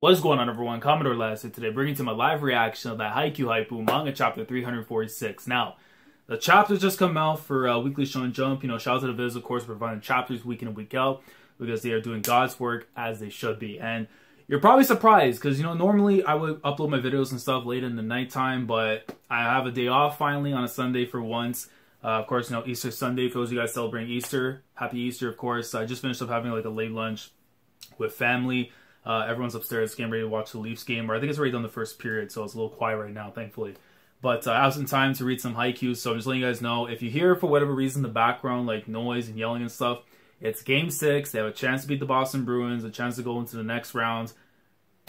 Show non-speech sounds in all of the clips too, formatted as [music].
What is going on everyone? Commodore Laz today bringing to my live reaction of that Haikyuu Hypu manga chapter 346. Now, the chapters just come out for uh, Weekly Shonen Jump. You know, shout out to the Viz, of course, providing chapters week in and week out because they are doing God's work as they should be. And you're probably surprised because, you know, normally I would upload my videos and stuff late in the nighttime, but I have a day off finally on a Sunday for once. Uh, of course, you know, Easter Sunday, for those of you guys celebrating Easter, happy Easter, of course. I just finished up having like a late lunch with family. Uh, everyone's upstairs getting ready to watch the Leafs game, or I think it's already done the first period, so it's a little quiet right now, thankfully. But uh, I have some time to read some haikus, so I'm just letting you guys know if you hear for whatever reason the background like noise and yelling and stuff, it's Game Six. They have a chance to beat the Boston Bruins, a chance to go into the next round. [sighs]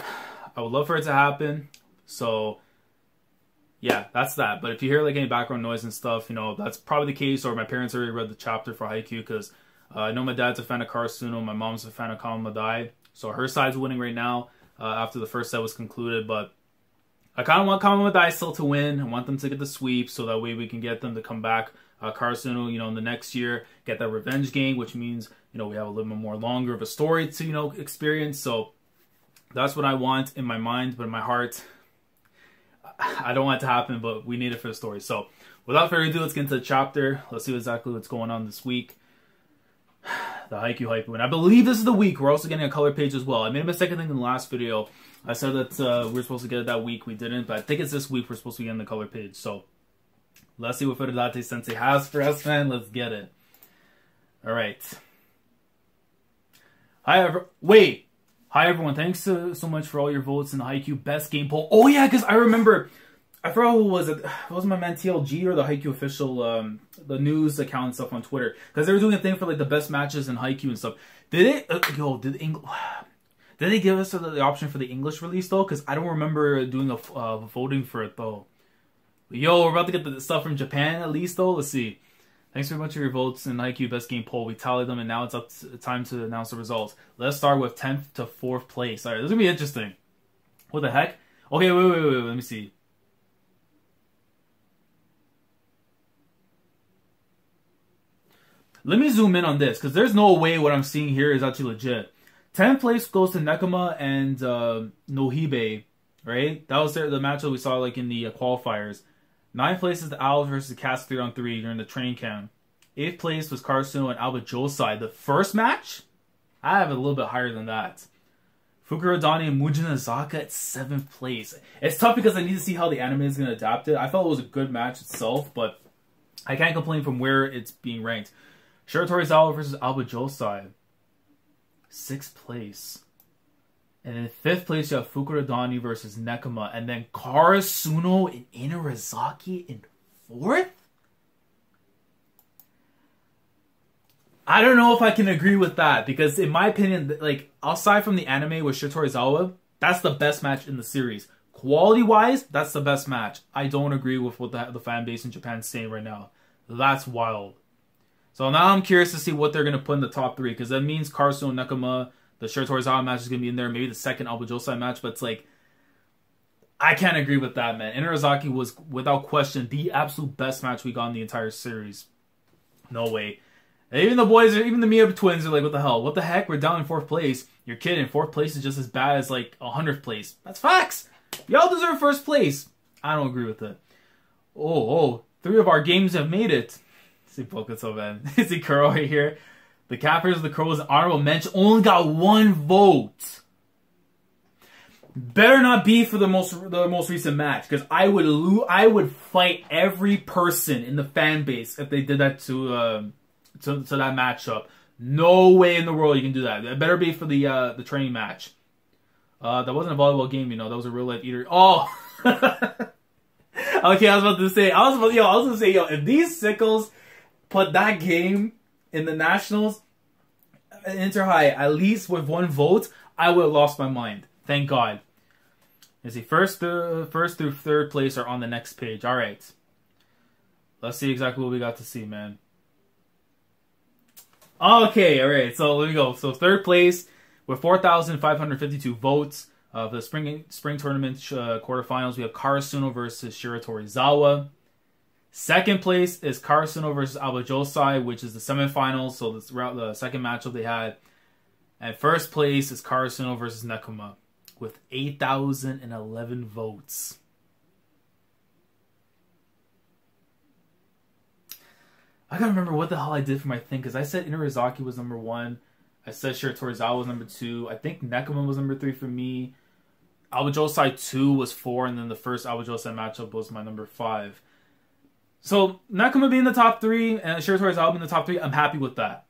I would love for it to happen. So yeah, that's that. But if you hear like any background noise and stuff, you know that's probably the case. Or my parents already read the chapter for Haikyuu because uh, I know my dad's a fan of Karasuno, my mom's a fan of Kamomedai. So her side's winning right now uh, after the first set was concluded. But I kind of want Kamomedai still to win. I want them to get the sweep so that way we can get them to come back. Uh, Karasuno, you know, in the next year, get that revenge game, which means, you know, we have a little bit more longer of a story to, you know, experience. So that's what I want in my mind, but in my heart, I don't want it to happen, but we need it for the story. So without further ado, let's get into the chapter. Let's see exactly what's going on this week the Haikyuu Hype And I believe this is the week. We're also getting a color page as well. I made a mistake, I think, in the last video. I said that uh, we are supposed to get it that week. We didn't, but I think it's this week we're supposed to be getting the color page. So, let's see what Furudate Sensei has for us, man. Let's get it. All right. Hi, ever. Wait. Hi, everyone. Thanks so, so much for all your votes in the Haikyuu Best Game Poll. Oh, yeah, because I remember I forgot who was it. it was my man TLG or the Haikyuu official, um, the news account and stuff on Twitter because they were doing a thing for like the best matches in Haikyuu and stuff. Did it? Uh, yo, did English? [sighs] Did they give us the, the, option for the English release though? Because I don't remember doing a uh, voting for it though. Yo, we're about to get the stuff from Japan at least though. Let's see. Thanks very much for your votes in Haikyuu Best Game poll. We tallied them, and now it's up to time to announce the results. Let's start with 10th to 4th place. All right, this is going to be interesting. What the heck? Okay, wait, wait, wait, wait. Let me see. Let me zoom in on this because there's no way what I'm seeing here is actually legit. 10th place goes to Nekoma and uh, Nohebi, right? That was the match that we saw like in the uh, qualifiers. Ninth place is the Owls versus the Cats 3 on 3 during the training camp. Eighth place was Karasuno and Aoba Johsai. The first match, I have it a little bit higher than that. Fukurodani and Mujinazaka at seventh place. It's tough because I need to see how the anime is going to adapt it. I felt it was a good match itself, but I can't complain from where it's being ranked. Shiratorizawa versus Aoba Johsai. Sixth place. And in fifth place, you have Fukurodani versus Nekoma. And then Karasuno and Inarizaki in fourth? I don't know if I can agree with that because, in my opinion, like aside from the anime with Shiratorizawa, that's the best match in the series. Quality wise, that's the best match. I don't agree with what the, the fan base in Japan is saying right now. That's wild. So now I'm curious to see what they're going to put in the top three because that means Karasuno Nekoma, the Shiratorizawa match is going to be in there, maybe the second Aoba Johsai match, but it's like, I can't agree with that, man. Inarizaki was, without question, the absolute best match we got in the entire series. No way. And even the boys, even the Miya twins are like, what the hell? What the heck? We're down in fourth place. You're kidding. Fourth place is just as bad as like a hundredth place. That's facts. Y'all deserve first place. I don't agree with it. Oh, oh, three of our games have made it. [laughs] See man. [laughs] See Kuroo right here. The Capers of the Crows honorable mention only got one vote. Better not be for the most the most recent match because I would lo- I would fight every person in the fan base if they did that to uh, to, to that matchup. No way in the world you can do that. It better be for the uh, the training match. Uh, that wasn't a volleyball game, you know. That was a real life eater. Oh. [laughs] okay, I was about to say. I was about, yo. I was gonna say, yo. If these sickles put that game in the Nationals, Inter High, at least with one vote, I would have lost my mind. Thank God. You see, first through, first through third place are on the next page. All right. Let's see exactly what we got to see, man. Okay, all right. So let me go. So third place with 4,552 votes of the spring spring tournament uh, quarterfinals. We have Karasuno versus Shiratorizawa. Second place is Karasuno versus Aoba Johsai, which is the semifinals. So this the second matchup they had. And first place is Karasuno versus Nekoma, with 8,011 votes. I gotta remember what the hell I did for my thing because I said Inarizaki was number one. I said Shiratorizawa was number two. I think Nekoma was number three for me. Aoba Johsai 2 was four, and then the first Aoba Johsai matchup was my number five. So Nekoma being the top three and Shiratorizawa being the top three, I'm happy with that.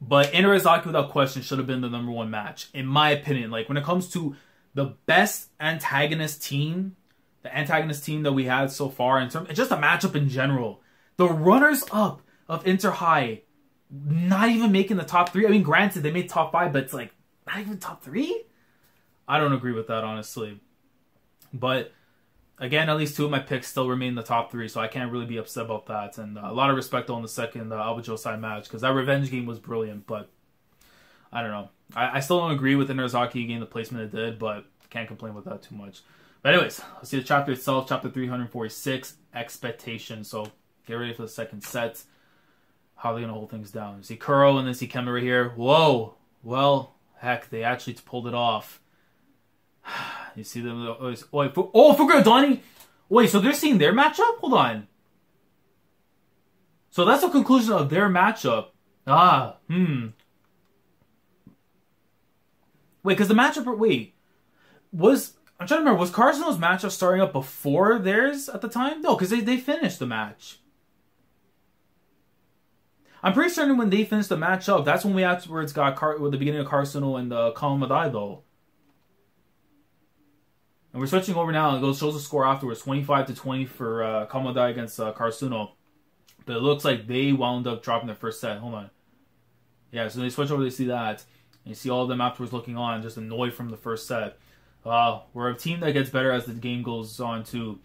But Inarizaki, without question, should have been the number one match, in my opinion. Like when it comes to the best antagonist team, the antagonist team that we had so far, in terms, just a matchup in general. The runners up of Inter High, not even making the top three. I mean, granted, they made top five, but it's like not even top three. I don't agree with that, honestly. But again, at least two of my picks still remain in the top three, so I can't really be upset about that. And uh, a lot of respect on the second uh, side match because that revenge game was brilliant. But I don't know. I, I still don't agree with the Inarizaki game, the placement it did, but can't complain with that too much. But anyways, let's see the chapter itself, chapter 346, expectation. So get ready for the second set. How are they gonna hold things down? You see Kuroo and then see Kemi right here. Whoa. Well, heck, they actually pulled it off. [sighs] You see them. Oh, wait, for, oh, for. Wait, so they're seeing their matchup? Hold on. So that's the conclusion of their matchup. Ah, hmm. Wait, because the matchup. Wait, was I'm trying to remember. Was Cardinals' matchup starting up before theirs at the time? No, because they they finished the match. I'm pretty certain when they finished the matchup, that's when we afterwards got Car- the beginning of Karasuno and the uh, Kamomedai though. And we're switching over now. It goes shows the score afterwards, 25 to 20 for uh, Kamomedai against uh, Karasuno. But it looks like they wound up dropping their first set. Hold on. Yeah, so they switch over, they see that. And you see all of them afterwards looking on, just annoyed from the first set. Uh, we're a team that gets better as the game goes on too,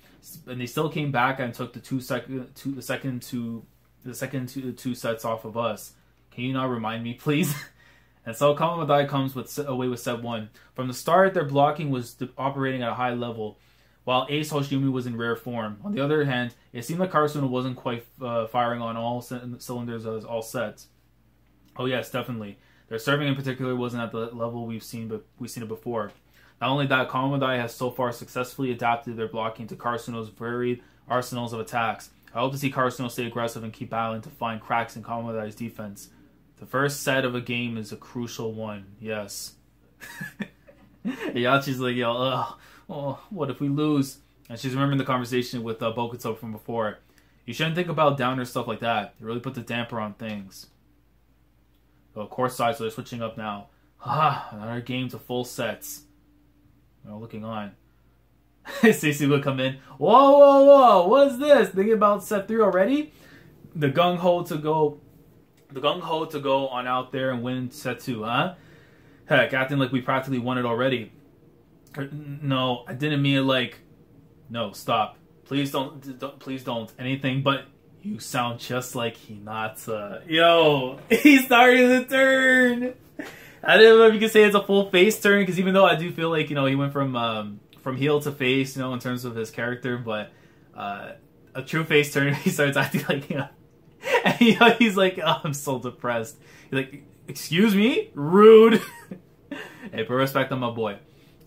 and they still came back and took the two second, two, the second two, the second two, two sets off of us. Can you not remind me, please? [laughs] And so Kamomedai comes with away with set one. From the start, their blocking was operating at a high level, while Ace Hoshiumi was in rare form. On the other hand, it seemed like Karasuno wasn't quite uh, firing on all c- cylinders as all sets. Oh yes, definitely. Their serving in particular wasn't at the level we've seen, but we've seen it before. Not only that, Kamomedai has so far successfully adapted their blocking to Karasuno's varied arsenals of attacks. I hope to see Karasuno stay aggressive and keep battling to find cracks in Kamomedai's defense. The first set of a game is a crucial one. Yes. [laughs] Yachi's like, yo, ugh, oh, what if we lose? And she's remembering the conversation with uh, Bokuto from before. You shouldn't think about downer stuff like that. It really puts a damper on things. Oh, course side, so they're switching up now. Ah, another game to full sets. They're looking on. [laughs] Stacey would come in. Whoa, whoa, whoa! What's this? Thinking about set three already? The gung ho to go the gung ho to go on out there and win set two, huh? Heck, acting like we practically won it already. Er, no, I didn't mean it like. No, stop. Please don't, don't please don't. Anything but you sound just like Hinata. Yo, [laughs] he's starting the turn. I don't know if you can say it's a full face turn because even though I do feel like you know he went from um, from heel to face, you know, in terms of his character, but uh, a true face turn, [laughs] he starts acting like [laughs] and know, he's like, oh, I'm so depressed. He's like, excuse me? Rude. [laughs] hey, put respect on my boy.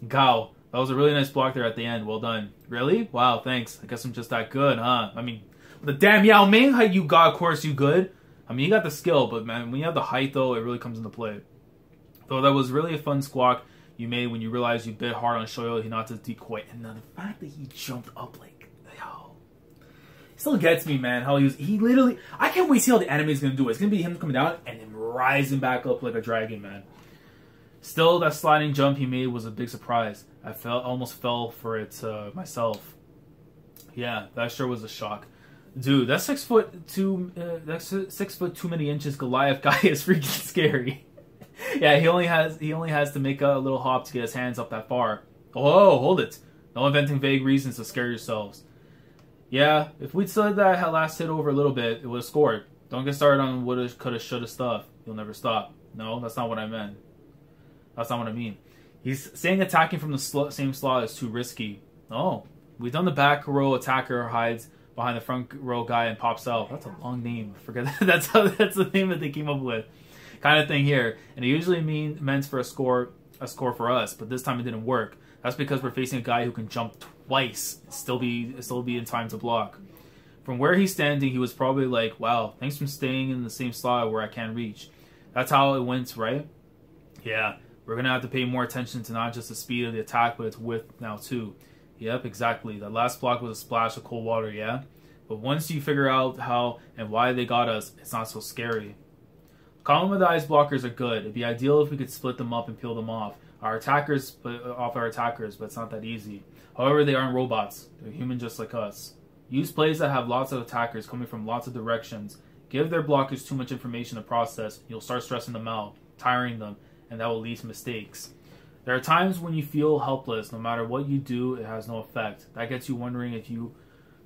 Gao. That was a really nice block there at the end. Well done. Really? Wow, thanks. I guess I'm just that good, huh? I mean, the damn Yao Ming height you got, of course you good. I mean, you got the skill, but man, when you have the height, though, it really comes into play. Though that was really a fun squawk you made when you realized you bit hard on Shoyo Hinata's decoy. And then the fact that he jumped up like still gets me, man. How he was, he literally, I can't wait to see how the anime is gonna do it. It's gonna be him coming down and then rising back up like a dragon, man. Still, that sliding jump he made was a big surprise. I felt almost fell for it uh, myself. Yeah, that sure was a shock, dude. That six foot two, uh, that's six foot too many inches Goliath [laughs] guy is freaking scary. [laughs] yeah, he only has he only has to make a little hop to get his hands up that far. Oh, hold it! No inventing vague reasons to scare yourselves. Yeah, if we'd slid that last hit over a little bit, it would have scored. Don't get started on woulda, coulda, shoulda stuff. You'll never stop. No, that's not what I meant. That's not what I mean. He's saying attacking from the sl- same slot is too risky. Oh, we've done the back row attacker hides behind the front row guy and pops out. That's a long name. Forget that. [laughs] that's how, that's the name that they came up with. Kind of thing here, and it usually mean meant for a score a score for us, but this time it didn't work. That's because we're facing a guy who can jump twice, still be still be in time to block. From where he's standing, he was probably like, "Wow, thanks for staying in the same slot where I can't reach." That's how it went, right? Yeah, we're gonna have to pay more attention to not just the speed of the attack, but its width now too. Yep, exactly. That last block was a splash of cold water, yeah. But once you figure out how and why they got us, it's not so scary. Kamomedai's blockers are good. It'd be ideal if we could split them up and peel them off. Our attackers, but off our attackers, but it's not that easy. However, they aren't robots. They're human just like us. Use plays that have lots of attackers coming from lots of directions. Give their blockers too much information to process. You'll start stressing them out, tiring them, and that will lead to mistakes. There are times when you feel helpless. No matter what you do, it has no effect. That gets you wondering if you,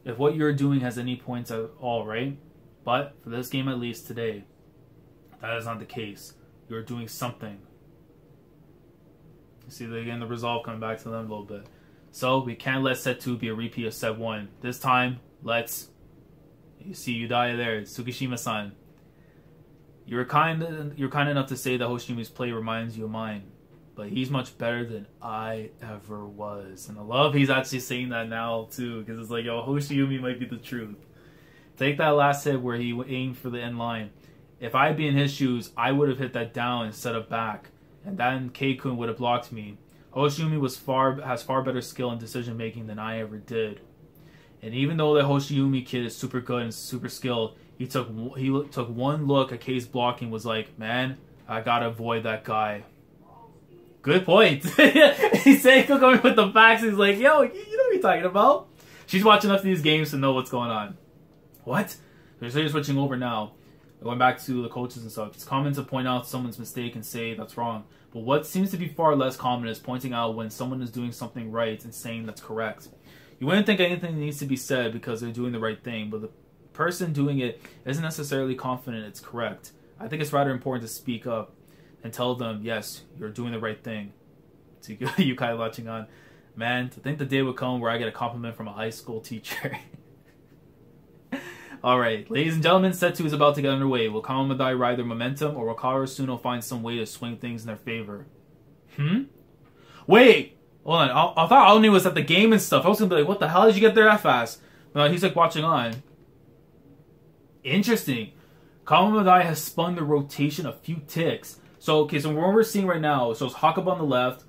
if what you're doing has any points at all, right? But for this game, at least today, that is not the case. You're doing something. You see, again, the resolve coming back to them a little bit. So we can't let set two be a repeat of set one. This time, let's. You see, you die there, Tsukishima-san. You're kind. You're kind enough to say that Hoshiumi's play reminds you of mine, but he's much better than I ever was. And I love he's actually saying that now too, because it's like, yo, Hoshiumi might be the truth. Take that last hit where he aimed for the end line. If I'd be in his shoes, I would have hit that down instead of back, and then K-kun would have blocked me. Hoshiumi was far has far better skill and decision making than I ever did. And even though the Hoshiumi kid is super good and super skilled, he took he took one look at K's blocking was like, man, I gotta avoid that guy. Good point. [laughs] he's saying coming with the facts. He's like, yo, you know what you're talking about. She's watching enough of these games to know what's going on. What? They're switching over now. Going back to the coaches and stuff. It's common to point out someone's mistake and say that's wrong. But what seems to be far less common is pointing out when someone is doing something right and saying that's correct. You wouldn't think anything needs to be said because they're doing the right thing, but the person doing it isn't necessarily confident it's correct. I think it's rather important to speak up and tell them, yes, you're doing the right thing. To [laughs] you guys watching on, man, to think the day would come where I get a compliment from a high school [laughs] teacher. All right, ladies and gentlemen, set two is about to get underway. Will Kamomedai ride their momentum, or will Karasuno find some way to swing things in their favor? Hmm? Wait! Hold on, I, I thought Aoni was at the game and stuff. I was gonna be like, what the hell did you get there that fast? No, he's like watching on. Interesting. Kamomedai has spun the rotation a few ticks. So, okay, so what we're seeing right now, so it's Hakuba on the left.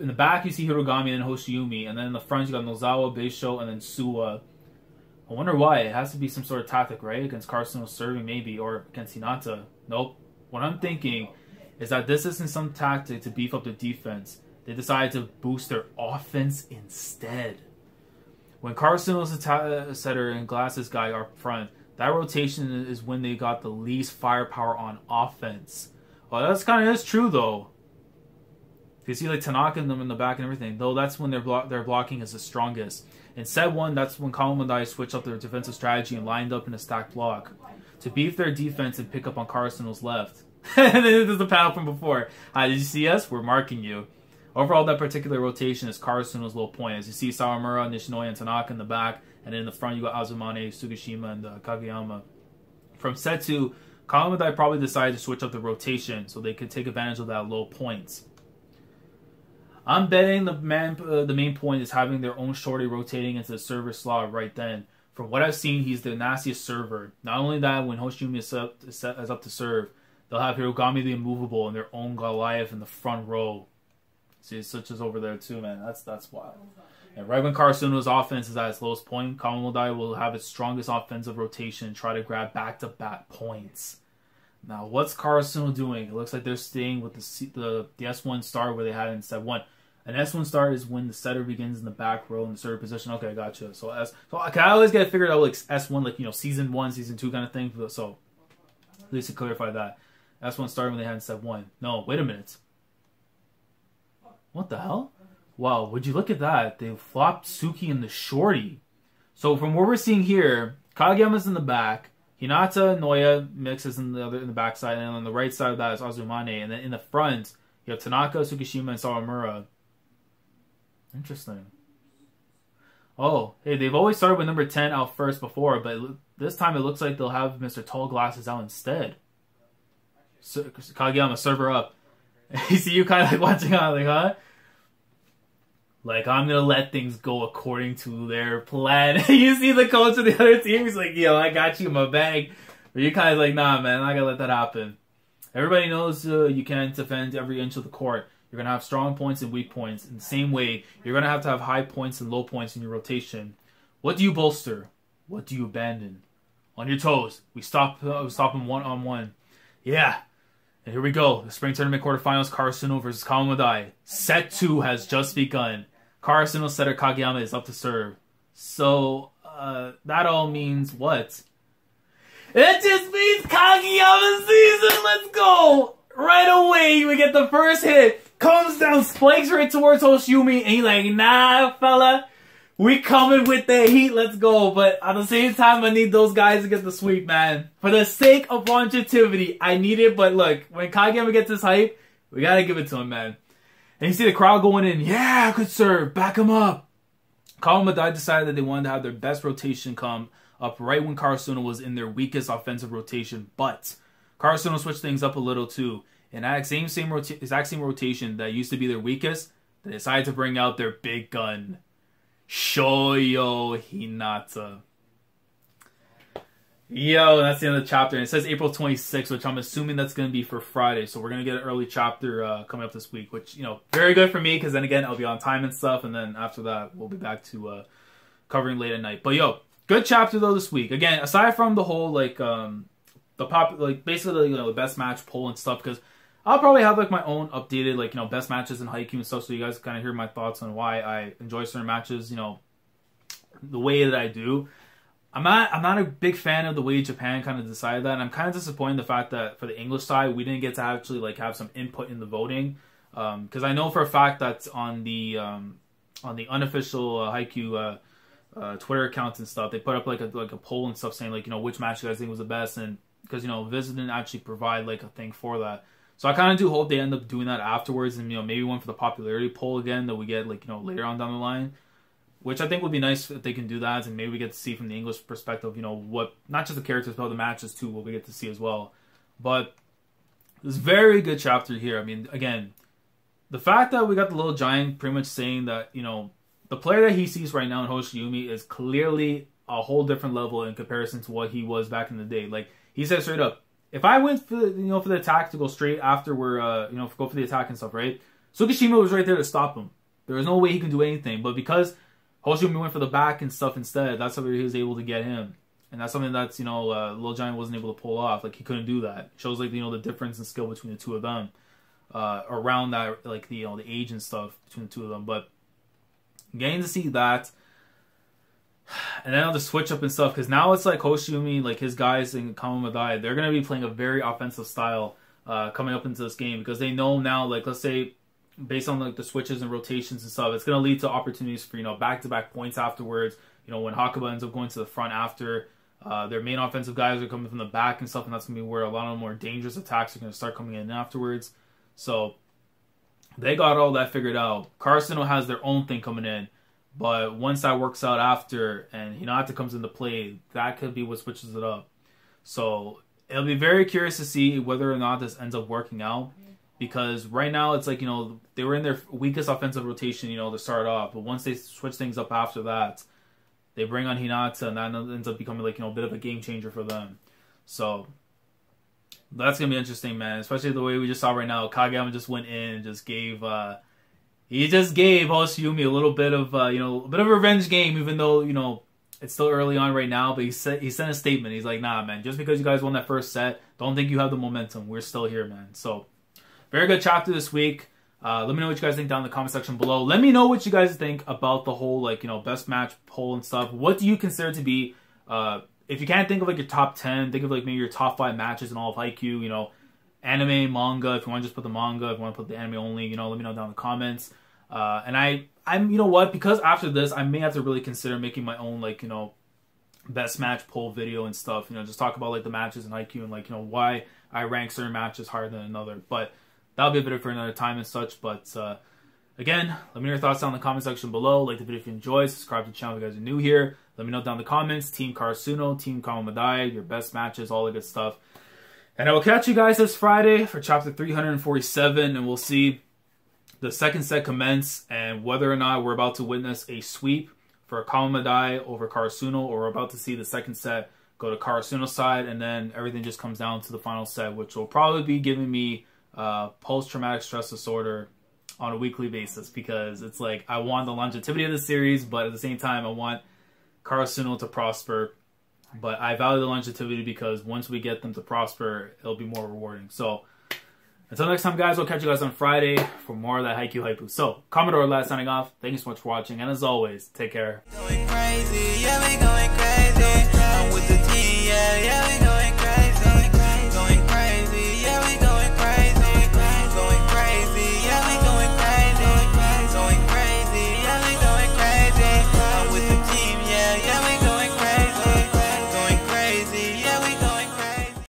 In the back, you see Hirugami and then Hoshiumi. And then in the front, you got Nozawa, Beisho, and then Suwa. I wonder why. It has to be some sort of tactic, right? Against Karasuno serving, maybe, or against Hinata. Nope. What I'm thinking is that this isn't some tactic to beef up the defense. They decided to boost their offense instead. When Carson was a setter and Glasses guy up front, that rotation is when they got the least firepower on offense. Well, that's kind of is true though. You see like Tanaka and them in the back and everything. Though that's when their their blocking is the strongest. In set one, that's when Kamomedai switched up their defensive strategy and lined up in a stacked block to beef their defense and pick up on Karasuno's left. [laughs] this is the panel from before. Hi, did you see us? We're marking you. Overall, that particular rotation is Karasuno's low point. As you see Sawamura, Nishinoya, and Tanaka in the back, and in the front you got Azumane, Tsukishima, and uh, Kageyama. From set two, Kamomedai probably decided to switch up the rotation so they could take advantage of that low points. I'm betting the man uh, the main point is having their own shorty rotating into the server slot right then. From what I've seen, he's the nastiest server. Not only that, when Hoshiumi is up, is up to serve, they'll have Hirugami the Immovable and their own Goliath in the front row. See, such as over there too, man. That's that's wild. And right when Karasuno's offense is at its lowest point, Kamomedai will have its strongest offensive rotation and try to grab back-to-back points. Now, what's Karasuno doing? It looks like they're staying with the C- the, the S1 star where they had in set one. An S1 start is when the setter begins in the back row in the serve position. Okay, gotcha. So S, so I, I always get figured out like S1, like you know, season one, season two kind of thing. So at least to clarify that, S1 started when they had set one. No, wait a minute. What the hell? Wow, would you look at that? They flopped Suki and the Shorty. So from what we're seeing here, Kageyama's in the back. Hinata Noya Mix is in the other in the backside, and on the right side of that is Azumane, and then in the front you have Tanaka, Tsukishima, and Sawamura. Interesting. Oh, hey, they've always started with number 10 out first before, but this time it looks like they'll have Mr. Tall Glasses out instead. So, Kageyama, server up. [laughs] you see you kind of like watching on like, huh? Like I'm gonna let things go according to their plan. [laughs] you see the coach of the other team, he's like, "Yo, I got you in my bag," but you kind of like, "Nah, man, I'm not gonna let that happen." Everybody knows uh, you can't defend every inch of the court. You're gonna have strong points and weak points. In the same way, you're gonna have to have high points and low points in your rotation. What do you bolster? What do you abandon? On your toes. We stop. Uh, stop one on one. Yeah, and here we go. The spring tournament quarterfinals, Karasuno versus Kamomedai. Set two has just begun. Karasuno setter Kageyama is up to serve. So, uh, that all means what? It just means Kageyama season! Let's go! Right away, we get the first hit. Comes down, spikes right towards Hoshiumi, and he's like, nah, fella. We coming with the heat, let's go. But at the same time, I need those guys to get the sweep, man. For the sake of longevity, I need it. But look, when Kageyama gets this hype, we gotta give it to him, man. And you see the crowd going in, yeah, good serve, back him up. Kamomedai decided that they wanted to have their best rotation come up right when Karasuno was in their weakest offensive rotation. But Karasuno switched things up a little too. And that same same rota- exact same rotation that used to be their weakest, they decided to bring out their big gun. Shoyo Hinata. Yo, that's the end of the chapter. And it says April 26th, which I'm assuming that's going to be for Friday. So we're going to get an early chapter uh, coming up this week, which, you know, very good for me because then again, I'll be on time and stuff. And then after that, we'll be back to uh, covering late at night. But yo, good chapter though this week. Again, aside from the whole, like, um, the pop, like, basically, you know, the best match poll and stuff, because I'll probably have like my own updated like you know best matches in Haikyuu and stuff, so you guys kind of hear my thoughts on why I enjoy certain matches. You know, the way that I do. I'm not I'm not a big fan of the way Japan kind of decided that, and I'm kind of disappointed in the fact that for the English side we didn't get to actually like have some input in the voting, because um, I know for a fact that on the um, on the unofficial uh, Haikyuu uh, uh, Twitter accounts and stuff, they put up like a like a poll and stuff saying like you know which match you guys think was the best, and because you know Viz didn't actually provide like a thing for that. So I kind of do hope they end up doing that afterwards, and you know maybe one for the popularity poll again that we get like you know later on down the line, which I think would be nice if they can do that, and maybe we get to see from the English perspective, you know what not just the characters but the matches too, what we get to see as well. But this very good chapter here. I mean, again, the fact that we got the little giant pretty much saying that you know the player that he sees right now in Hoshiumi is clearly a whole different level in comparison to what he was back in the day. Like he said straight up, if I went for the, you know for the attack to go straight after we're uh, you know go for the attack and stuff, right? Tsukishima was right there to stop him. There was no way he can do anything, but because Hoshiumi went for the back and stuff instead, that's how he was able to get him. And that's something that's you know uh, Little Giant wasn't able to pull off. Like he couldn't do that. Shows like you know the difference in skill between the two of them. Uh, around that like the you know the age and stuff between the two of them, but getting to see that and then I'll just switch up and stuff because now it's like Hoshiumi, like his guys in Kamomedai, they're gonna be playing a very offensive style uh, coming up into this game because they know now, like let's say, based on like the switches and rotations and stuff, it's gonna lead to opportunities for you know back to back points afterwards. You know when Hakuba ends up going to the front after. Uh, their main offensive guys are coming from the back and stuff, and that's gonna be where a lot of more dangerous attacks are gonna start coming in afterwards. So they got all that figured out. Karasuno has their own thing coming in. But once that works out after and Hinata comes into play, that could be what switches it up. So it'll be very curious to see whether or not this ends up working out. Because right now it's like, you know, they were in their weakest offensive rotation, you know, to start off. But once they switch things up after that, they bring on Hinata and that ends up becoming like, you know, a bit of a game changer for them. So that's gonna be interesting, man. Especially the way we just saw right now. Kageyama just went in and just gave uh he just gave Hoshiumi a little bit of uh, you know a bit of a revenge game, even though you know it's still early on right now. But he said he sent a statement. He's like, "Nah, man, just because you guys won that first set, don't think you have the momentum. We're still here, man." So, very good chapter this week. Uh, let me know what you guys think down in the comment section below. Let me know what you guys think about the whole like you know best match poll and stuff. What do you consider to be uh, if you can't think of like your top ten, think of like maybe your top five matches in all of Haikyuu. You know, anime, manga. If you want to just put the manga, if you want to put the anime only, you know, let me know down in the comments. Uh, and I, I'm, you know what? Because after this, I may have to really consider making my own, like, you know, best match poll video and stuff. You know, just talk about like the matches in Haikyuu and like, you know, why I rank certain matches higher than another. But that'll be a bit for another time and such. But uh, again, let me know your thoughts down in the comment section below. Like the video if you enjoyed. Subscribe to the channel if you guys are new here. Let me know down in the comments. Team Karasuno, Team Kamomedai, your best matches, all the good stuff. And I will catch you guys this Friday for chapter 347, and we'll see the second set commence and whether or not we're about to witness a sweep for Kamomedai over Karasuno, or we're about to see the second set go to Karasuno side, and then everything just comes down to the final set, which will probably be giving me uh, post-traumatic stress disorder on a weekly basis because it's like I want the longevity of the series, but at the same time I want Karasuno to prosper. But I value the longevity because once we get them to prosper, it'll be more rewarding. So until next time, guys, we'll catch you guys on Friday for more of that Haikyuu Hypu. So, Commodore Laz signing off. Thank you so much for watching, and as always, take care.